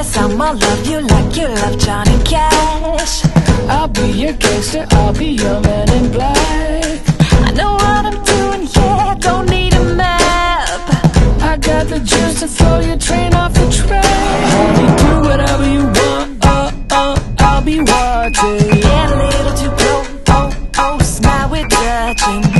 I'ma love you like you love Johnny Cash. I'll be your gangster, I'll be your man in black. I know what I'm doing, yeah, don't need a map. I got the juice to throw your train off the track. Honey, do whatever you want, uh, uh, I'll be watching. Get a little too close. oh, oh, smile with judging